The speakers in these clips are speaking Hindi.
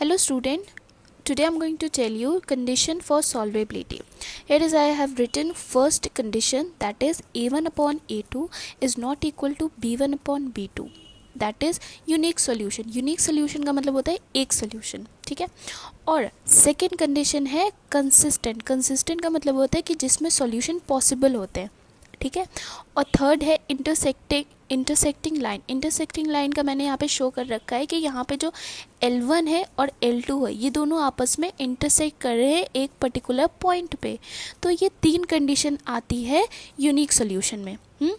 Hello student, today I am going to tell you condition for solvability. Here is I have written first condition that is a1 upon a2 is not equal to b1 upon b2 that is unique solution unique solution का मतलब होता है एक सोल्यूशन ठीक है और सेकेंड कंडीशन है कंसिस्टेंट कंसिस्टेंट का मतलब होता है कि जिसमें सॉल्यूशन पॉसिबल होते हैं ठीक है? और थर्ड है intersecting intersecting line intersecting line का मैंने यहाँ पे शो कर रखा है कि यहाँ पे जो L1 है और L2 है, ये दोनों आपस में इंटरसेक्ट कर रहे हैं एक पर्टिकुलर पॉइंट पे। तो ये तीन कंडीशन आती है यूनिक सोल्यूशन में। हुँ?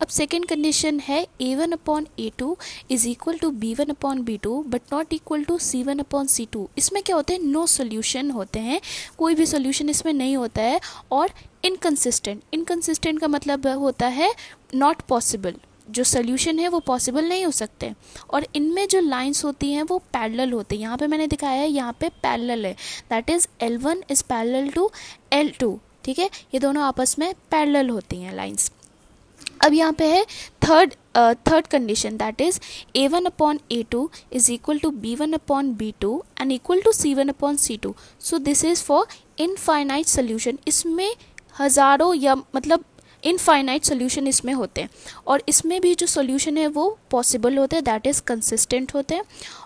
अब सेकेंड कंडीशन है a one upon a two is equal to b one upon b two but not equal to c one upon c two इसमें क्या होते हैं? नो सोल्यूशन होते हैं। कोई भी सोल्यूशन इसमें नहीं होता है और इनकन्सिस्टेंट इनकन्सिस्टेंट का मतलब होता है नॉट पॉसिबल जो सोल्यूशन है वो पॉसिबल नहीं हो सकते। और इनमें जो लाइंस होती हैं वो पैरेलल होती हैं। यहाँ पे मैंने दिखाया है, यहाँ पे पैरेलल है। That is L one is parallel to L two ठीक है? ये दोनों आपस में पैरेलल होती हैं लाइंस अब यहाँ पे है third third condition that is a one upon a two is equal to b one upon b two and equal to c one upon c two so this is for infinite solution इसमें हज़ारों या मतलब इनफाइनाइट सोल्यूशन इसमें होते हैं। और इसमें भी जो सोल्यूशन है, वो पॉसिबल होते हैं दैट इज़ कंसिस्टेंट होते हैं।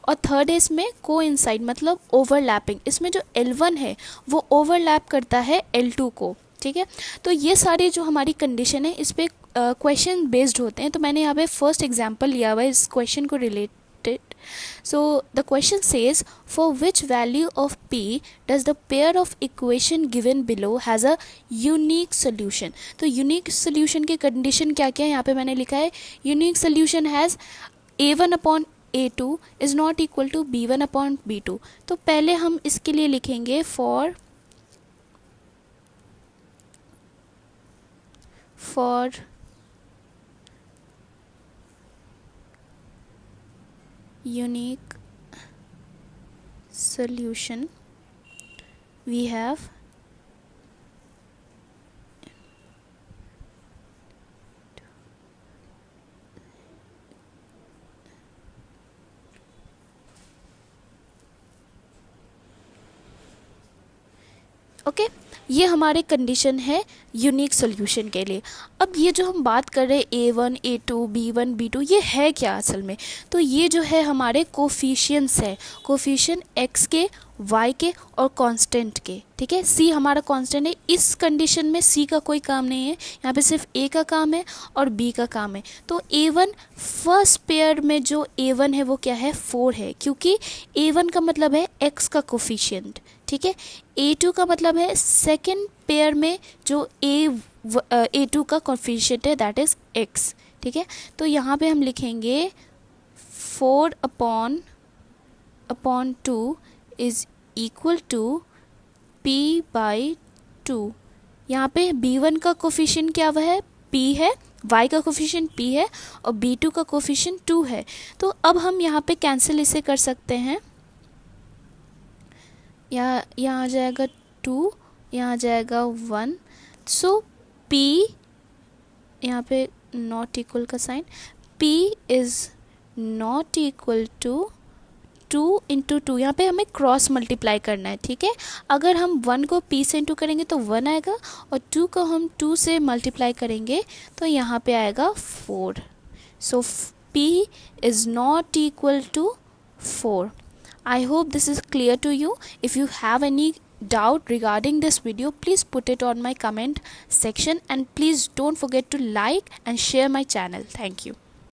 और थर्ड है इसमें को इनसाइड मतलब ओवरलैपिंग इसमें जो एल वन है, वो ओवरलैप करता है एल टू को, ठीक है? तो ये सारी जो हमारी कंडीशन है, इस पर क्वेश्चन बेस्ड होते हैं तो मैंने यहाँ पे फ़र्स्ट एग्जांपल लिया हुआ है इस क्वेश्चन को relate So the question says for which value of p does the pair of equation given below has a unique solution तो unique solution की condition क्या क्या है यहाँ पे मैंने लिखा है unique solution has a1 upon a2 is not equal to b1 upon b2 तो पहले हम इसके लिए लिखेंगे for for unique solution. We have okay ये हमारे कंडीशन है यूनिक सोल्यूशन के लिए। अब ये जो हम बात कर रहे हैं a one a two b one b two ये है क्या असल में? तो ये जो है हमारे कोफिशियंस है। कोफिशियन एक्स के वाई के और कांस्टेंट के। ठीक है? सी हमारा कांस्टेंट है। इस कंडीशन में सी का कोई काम नहीं है। यहाँ पे सिर्फ़ ए का काम है और बी का काम है। तो ए वन फ़र्स्ट पेयर में जो ए वन है, वो क्या है? फोर है। क्योंकि ए वन का मतलब है एक्स का कोफिशियंट ठीक है? ए टू का मतलब है सेकेंड पेयर में जो ए ए टू का कॉन्फिशियंट है दैट इज़ एक्स ठीक है? तो यहाँ पे हम लिखेंगे four upon upon two is equal to p by two यहाँ पे बी वन का कोफिशियंट क्या वह है? पी है, y का कोफिशियंट p है और b2 का कोफिशियंट 2 है। तो अब हम यहाँ पे कैंसिल इसे कर सकते हैं। यहाँ यहाँ आ जाएगा टू यहाँ आ जाएगा वन सो पी यहाँ पे नॉट इक्वल का sign p is not equal to two into two यहाँ पे हमें क्रॉस मल्टीप्लाई करना है, ठीक है? अगर हम वन को पी से इंटू करेंगे तो वन आएगा और टू को हम टू से मल्टीप्लाई करेंगे तो यहाँ पे आएगा four so p is not equal to four I hope this is clear to you. If you have any doubt regarding this video please put it on my comment section. And please don't forget to like and share my channel. Thank you